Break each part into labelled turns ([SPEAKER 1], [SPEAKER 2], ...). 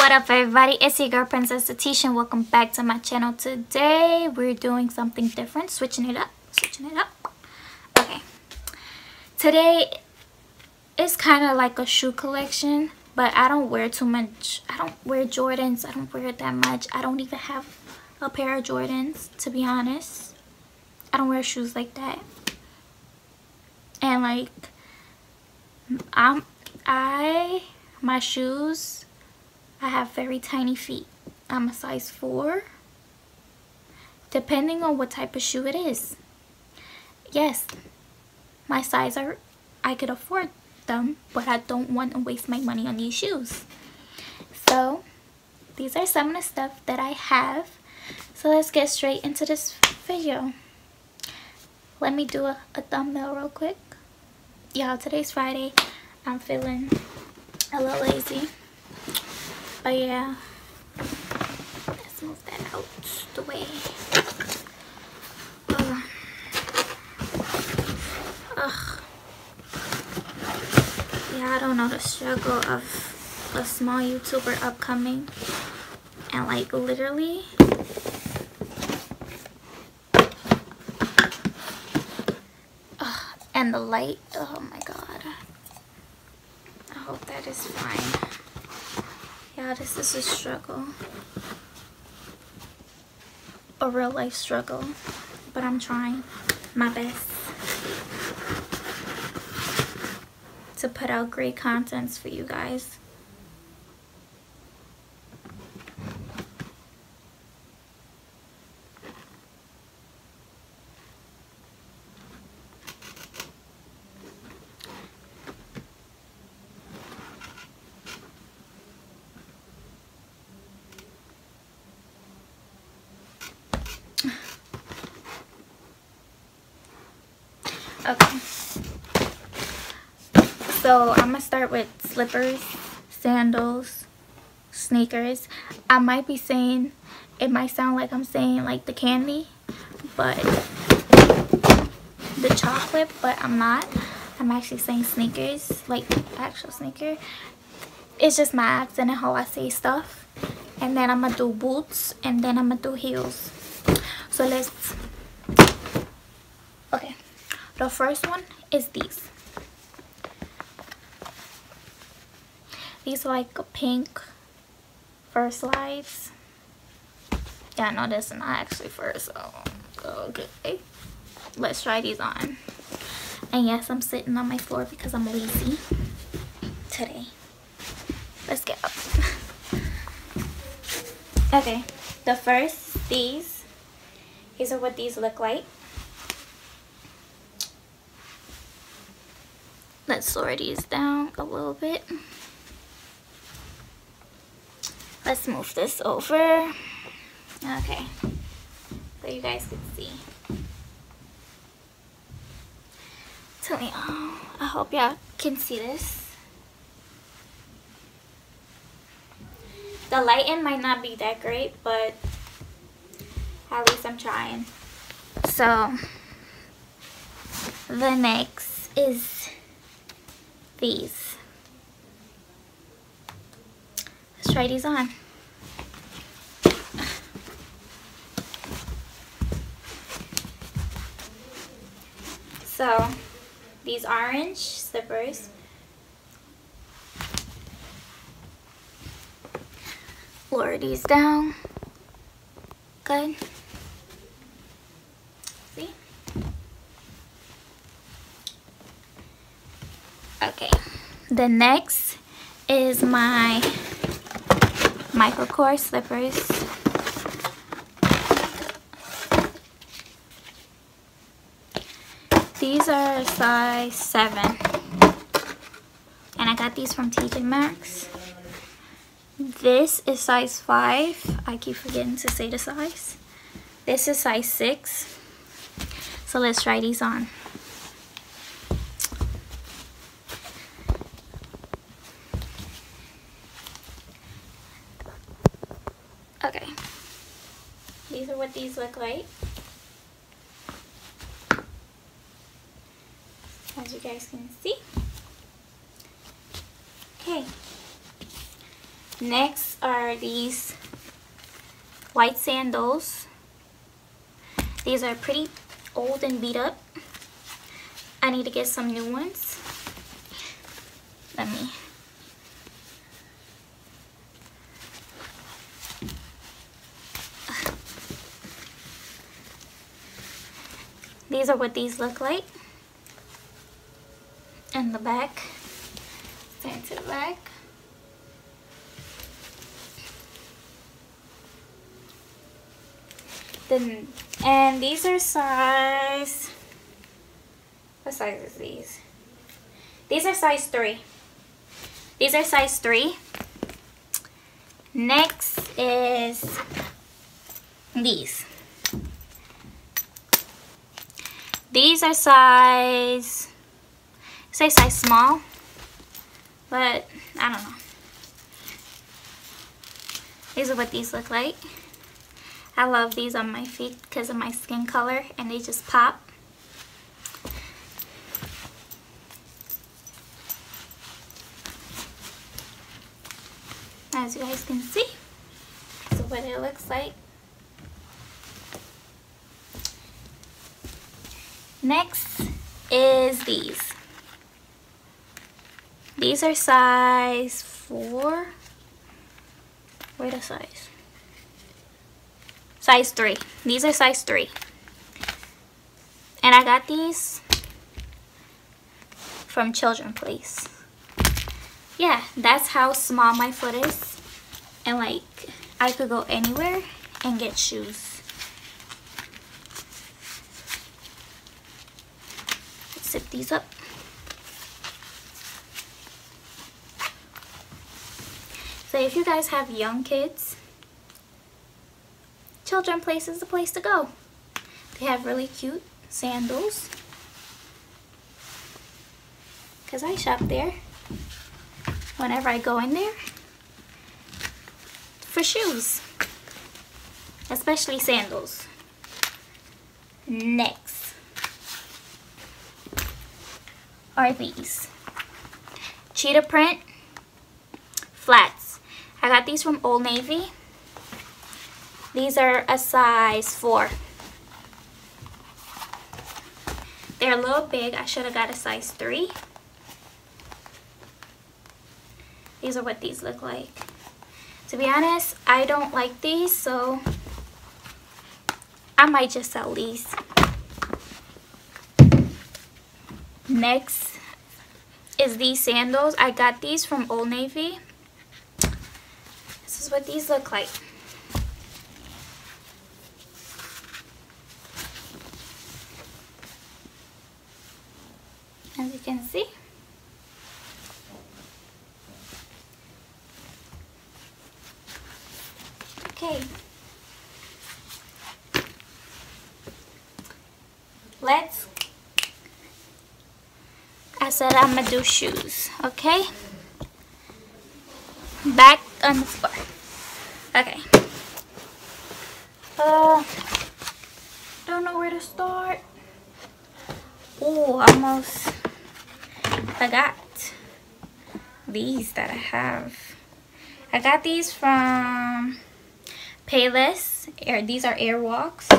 [SPEAKER 1] What up everybody, it's your girl Princess Atisha and welcome back to my channel. Today we're doing something different, switching it up, switching it up. Okay, today is kind of like a shoe collection, but I don't wear too much. I don't wear Jordans, I don't wear it that much. I don't even have a pair of Jordans, to be honest. I don't wear shoes like that. And like, I'm, I, my shoes I have very tiny feet. I'm a size 4. Depending on what type of shoe it is. Yes, my size are, I could afford them, but I don't want to waste my money on these shoes. So, these are some of the stuff that I have. So let's get straight into this video. Let me do a, a thumbnail real quick. Y'all, today's Friday. I'm feeling a little lazy. But yeah, let's move that out the way. Ugh. Ugh. Yeah, I don't know the struggle of a small YouTuber upcoming. And like literally Ugh. and the light, oh my god. I hope that is fine. Yeah, this is a struggle. A real life struggle. But I'm trying my best to put out great contents for you guys. Okay. I'm gonna start with slippers, sandals, sneakers. I might be saying, it might sound like I'm saying like the candy, but the chocolate, but I'm not. I'm actually saying sneakers, like actual sneaker. It's just my accent and how I say stuff. And then I'm gonna do boots, and then I'm gonna do heels. So let's Okay. the first one is these. These like pink fur slides. Yeah, no, this is not actually fur, so okay. Let's try these on. And yes, I'm sitting on my floor because I'm lazy today. Let's get up. okay, the first, these. These are what these look like. Let's lower these down a little bit. Let's move this over. Okay, so you guys can see. Tell me, oh, I hope y'all can see this. The lighting might not be that great, but at least I'm trying. So, the next is these. Let's try these on. So, these orange slippers. Lower these down. Good. okay the next is my Michael Kors slippers. These are size 7 and I got these from TJ Maxx. This is size 5 I keep forgetting to say the size. This is size 6 so let's try these on Okay. These are what these look like. As you guys can see. Okay. Next are these white sandals. These are pretty old and beat up. I need to get some new ones. Let me are what these look like. In the back. The back. Then, and these are size, what size is these? These are size 3. These are size 3. Next is these. These are size, say size small, but I don't know. These are what these look like. I love these on my feet because of my skin color and they just pop. As you guys can see, this is what it looks like. Next is these. These are size 4. Wait a size. Size 3. These are size 3. And I got these from Children Place. Yeah, that's how small my foot is. And like, I could go anywhere and get shoes. These up. So if you guys have young kids, Children Place is the place to go. They have really cute sandals. Because I shop there whenever I go in there for shoes. Especially sandals. Next. Are these. Cheetah print flats. I got these from Old Navy. These are a size 4. They're a little big. I should have got a size 3. These are what these look like. To be honest, I don't like these, so I might just sell these. Next is these sandals. I got these from Old Navy. This is what these look like. As you can see. Okay. Let's I said I'm gonna do shoes, okay? Back on the floor. Okay. Uh, don't know where to start. Oh, almost forgot these that I have. I got these from Payless. Air, these are Airwalks.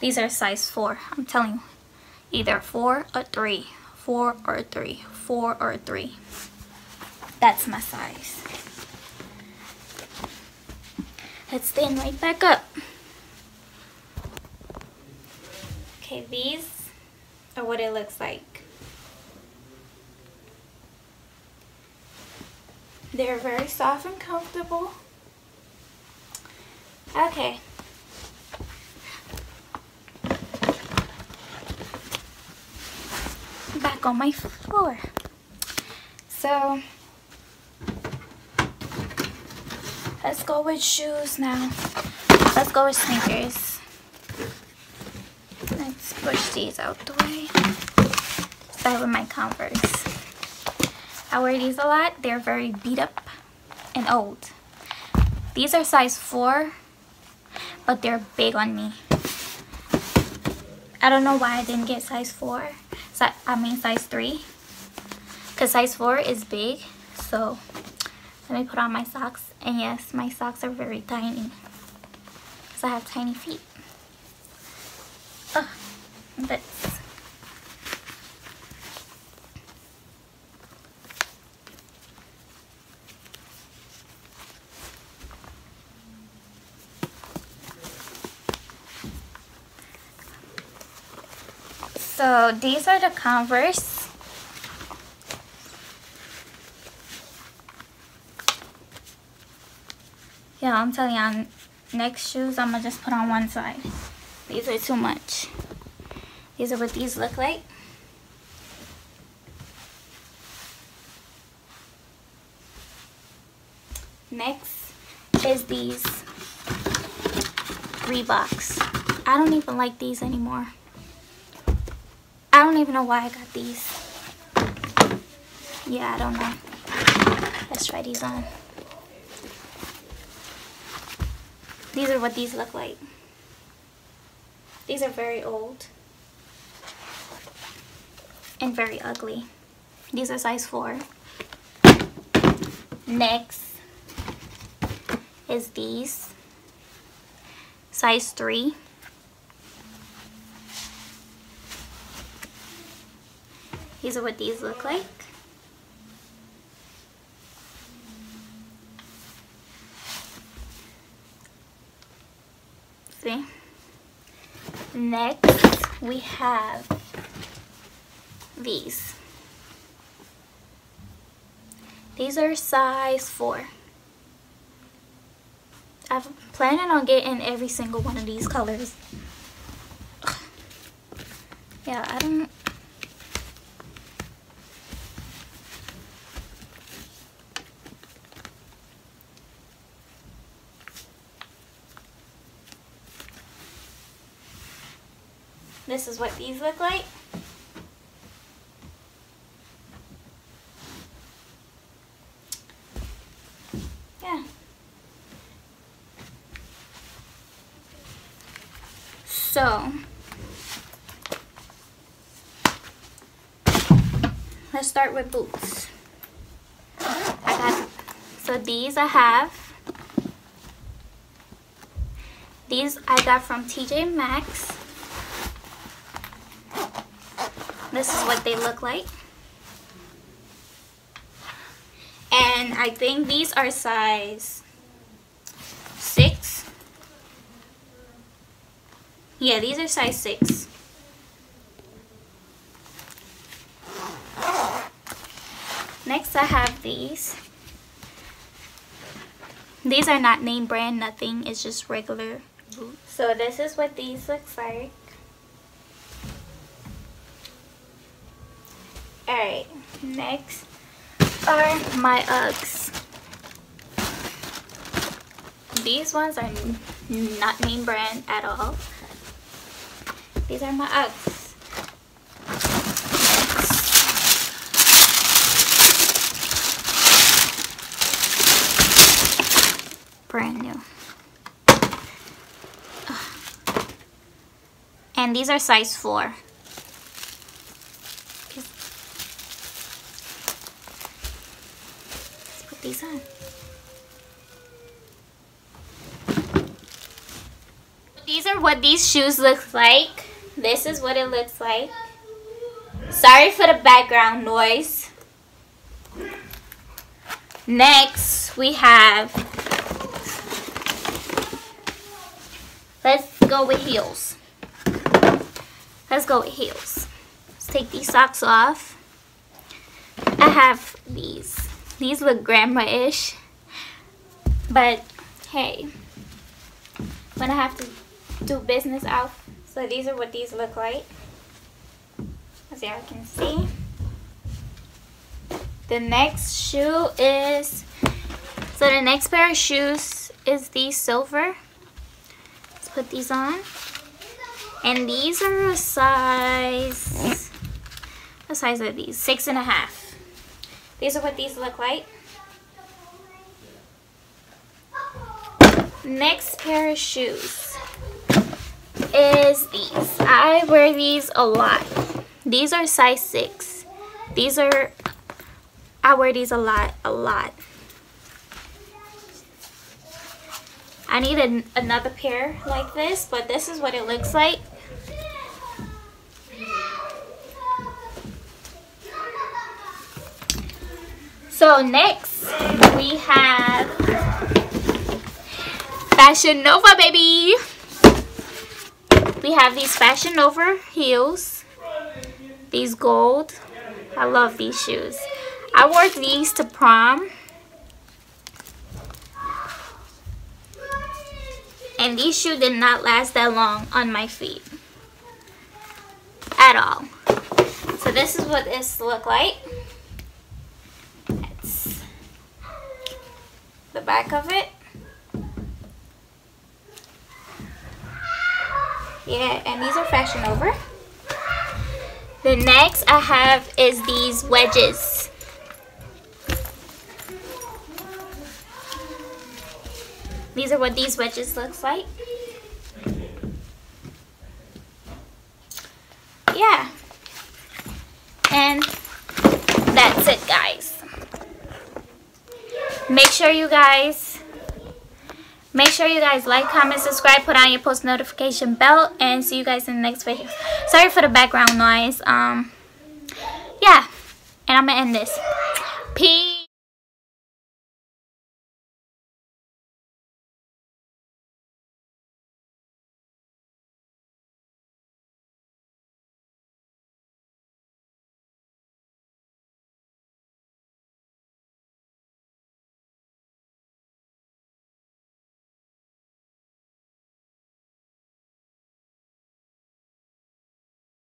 [SPEAKER 1] These are size 4. I'm telling you, either 4 or 3 four or three. Four or three. That's my size. Let's stand right back up. Okay these are what it looks like. They're very soft and comfortable. Okay on my floor. So let's go with shoes now. Let's go with sneakers. Let's push these out the way. Start with my Converse. I wear these a lot. They're very beat up and old. These are size 4, but they're big on me. I don't know why I didn't get size 4. I mean size 3. Because size 4 is big. So Let me put on my socks. And yes, my socks are very tiny. Because I have tiny feet. Ugh, but So these are the Converse. Yeah, I'm telling you, next shoes I'm gonna just put on one side. These are too much. These are what these look like. Next is these Reeboks. I don't even like these anymore. I don't even know why I got these. Yeah, I don't know. Let's try these on. These are what these look like. These are very old. And very ugly. These are size 4. Next is these. Size 3. These are what these look like. See? Next, we have these. These are size 4. I'm planning on getting every single one of these colors. Yeah, I don't This is what these look like. Yeah. So, let's start with boots. I got, so these I have. These I got from TJ Maxx. This is what they look like. And I think these are size 6. Yeah, these are size 6. Next I have these. These are not name brand, nothing. It's just regular boots. So this is what these looks like. Alright, next are my Uggs. These ones are not name brand at all. These are my Uggs. Brand new. And these are size 4. These on. These are what these shoes look like. This is what it looks like. Sorry for the background noise. Next, we have, let's go with heels. Let's go with heels. Let's take these socks off. I have these. These look grandma-ish. But, hey. When I have to do business out. So these are what these look like. As y'all can see. The next shoe is... So the next pair of shoes is these silver. Let's put these on. And these are a size... What size are these? Six and a half. These are what these look like. Next pair of shoes is these. I wear these a lot. These are size 6. These are, I wear these a lot, a lot. I need an, another pair like this, but this is what it looks like. So next we have Fashion Nova baby. We have these Fashion Nova heels. These gold. I love these shoes. I wore these to prom. And these shoes did not last that long on my feet. At all. So this is what this look like. The back of it. Yeah, and these are Fashion Nova. The next I have is these wedges. These are what these wedges looks like. Yeah. And that's it guys make sure you guys. Make sure you guys like comment subscribe put on your post notification bell and see you guys in the next video. Sorry for the background noise. Um yeah and i'm gonna end this. Peace